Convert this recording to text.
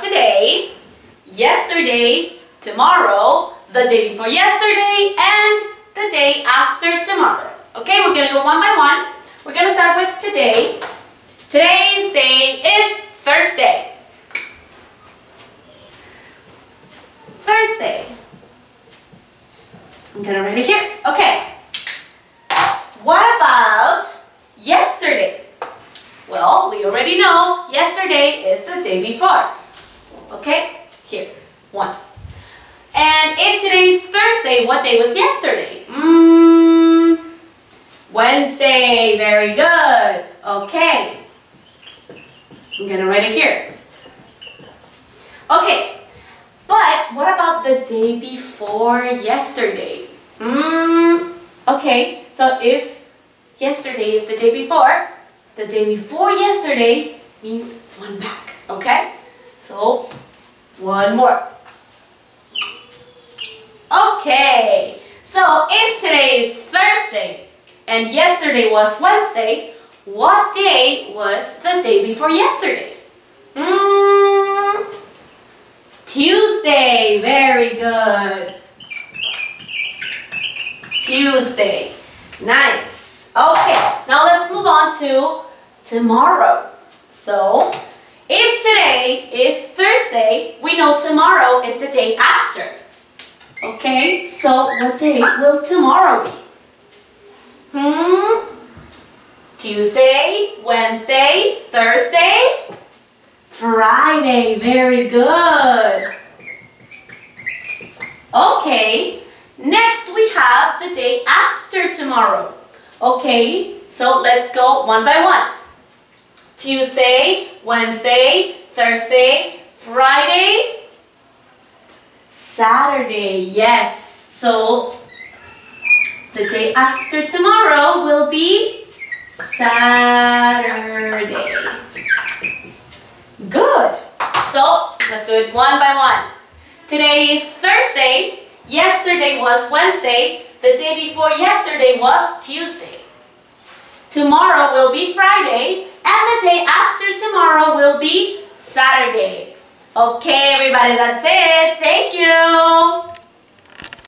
today, yesterday, tomorrow, the day before yesterday, and the day after tomorrow. Okay, we're gonna go one by one. We're gonna start with today. Today's day is Thursday. Thursday. I'm gonna write it here. Okay. What about yesterday? Well, we already know yesterday is the day before. Okay? Here. One. And if today is Thursday, what day was yesterday? Mm, Wednesday. Very good. Okay. I'm gonna write it here. Okay. But what about the day before yesterday? Mm, okay. So if yesterday is the day before, the day before yesterday means one back. Okay? So one more. Okay, so if today is Thursday and yesterday was Wednesday, what day was the day before yesterday? Mm, Tuesday, very good. Tuesday, nice. Okay, now let's move on to tomorrow. So, if today is Thursday, we know tomorrow is the day after. Okay, so what day will tomorrow be? Hmm? Tuesday, Wednesday, Thursday, Friday. Very good. Okay, next we have the day after tomorrow. Okay, so let's go one by one. Tuesday, Wednesday, Thursday, Friday, Saturday, yes. So the day after tomorrow will be Saturday. Good. So let's do it one by one. Today is Thursday. Yesterday was Wednesday. The day before yesterday was Tuesday. Tomorrow will be Friday. And the day after tomorrow will be Saturday. Okay, everybody, that's it. Thank you.